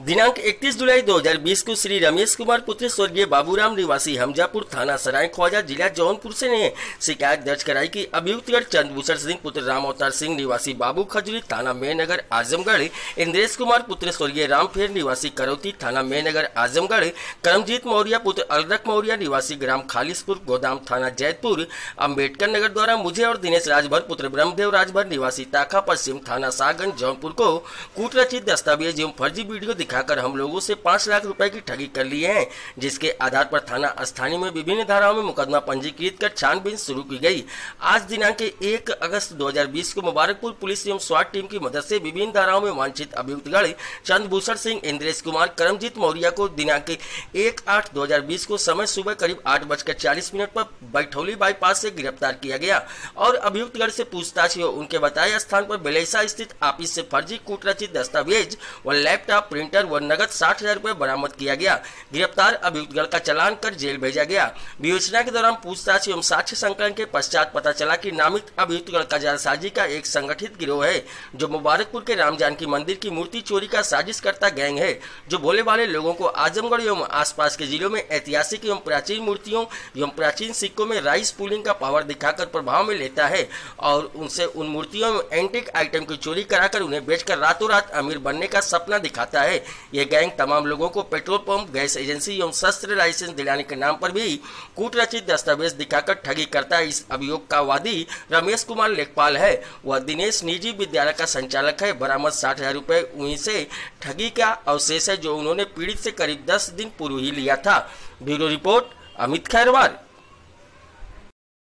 दिनांक 31 जुलाई 2020 को श्री रमेश कुमार पुत्र स्वर्गीय बाबूराम निवासी हमजापुर थाना सराय ख्वाजा जिला जौनपुर से ने शिकायत दर्ज कराई कि अभियुक्तगढ़ चंद्रभूषण सिंह, पुत्र राम अवतार सिंह, निवासी बाबू खजूरी, थाना मेनगर आजमगढ़, इंद्रेश कुमार पुत्र स्वर्गीय रामफेर निवासी करौती थाना मेनगर आजमगढ़, करमजीत मौर्य पुत्र अलरक मौर्य, निवासी ग्राम खालिसपुर, गोदाम थाना जैतपुर अंबेडकर नगर द्वारा मुझे और दिनेश राजभर, पुत्र ब्रह्मदेव राजभर, निवासी ताखा पश्चिम थाना सागन, जौनपुर को कूटरचित दस्तावेज़ एवं फर्जी वीडियो दिखाकर हम लोगों से पाँच लाख रुपए की ठगी कर लिए हैं, जिसके आधार पर थाना स्थानीय में विभिन्न धाराओं में मुकदमा पंजीकृत कर छानबीन शुरू की गई। आज दिनांक एक अगस्त 2020 को मुबारकपुर पुलिस एवं स्वाट टीम की मदद से विभिन्न धाराओं में वांछित अभियुक्तगढ़ चंद्रभूषण सिंह, इंद्रेश कुमार, करमजीत मौर्य को दिनांक एक आठ दो को समय सुबह करीब आठ बजकर चालीस मिनट पर बैठौली बाईपास से गिरफ़्तार किया गया और अभियुक्तगढ़ से पूछताछ उनके बताए स्थान पर बेलैसा स्थित ऑफ़िस से फर्जी कूटरचित दस्तावेज़ व लैपटॉप प्रिंटर व नगद साठ हज़ार रूपए बरामद किया गया। गिरफ़्तार अभियुक्तगढ़ का चलान कर जेल भेजा गया। विवेचना के दौरान पूछताछ एवं साक्ष्य संकलन के पश्चात पता चला कि नामित अभियुक्तगढ़ का जालसाजी का एक संगठित गिरोह है, जो मुबारकपुर के राम जानकी मंदिर की मूर्ति चोरी का साजिश करता गैंग है, जो भोले वाले लोगों को आजमगढ़ एवं आसपास के जिलों में ऐतिहासिक एवं प्राचीन मूर्तियों एवं प्राचीन सिक्कों में राइस पुलिंग का पावर दिखाकर प्रभाव में लेता है और उनसे उन मूर्तियों एंटिक आइटम की चोरी कराकर उन्हें बेचकर रातों रात अमीर बनने का सपना दिखाता है। ये गैंग तमाम लोगों को पेट्रोल पंप गैस एजेंसी एवं शस्त्र लाइसेंस दिलाने के नाम पर भी कूटरचित दस्तावेज़ दिखाकर ठगी करता है। इस अभियोग का वादी रमेश कुमार लेखपाल है। वह दिनेश निजी विद्यालय का संचालक है। बरामद साठ हज़ार रूपए वहीं से ठगी का अवशेष है जो उन्होंने पीड़ित से करीब दस दिन पूर्व ही लिया था। Bureau report Amit Khairwar.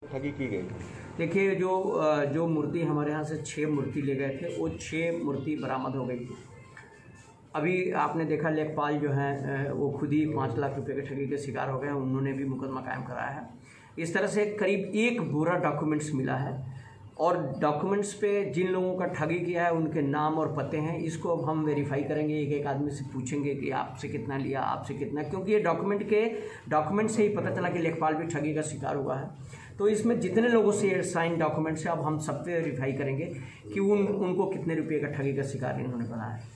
ठगी की गई। देखिए जो जो मूर्ति हमारे यहाँ से छः मूर्ति ले गए थे वो छः मूर्ति बरामद हो गई। अभी आपने देखा लेखपाल जो हैं वो खुद ही पाँच लाख रुपए के ठगी के शिकार हो गए हैं, उन्होंने भी मुकदमा कायम कराया है। इस तरह से करीब एक बुरा डॉक्यूमेंट्स मिला है और डॉक्यूमेंट्स पे जिन लोगों का ठगी किया है, उनके नाम और पते हैं, इसको अब हम वेरीफाई करेंगे एक एक आदमी से पूछेंगे कि आपसे कितना लिया, आपसे कितना, क्योंकि ये डॉक्यूमेंट के, डॉक्यूमेंट से ही पता चला कि लेखपाल भी ठगी का शिकार हुआ है। तो इसमें जितने लोगों से साइन डॉक्यूमेंट्स है, अब हम सब पे वेरीफाई करेंगे कि उन, उनको कितने रुपये का ठगी का शिकार इन्होंने बनाया है।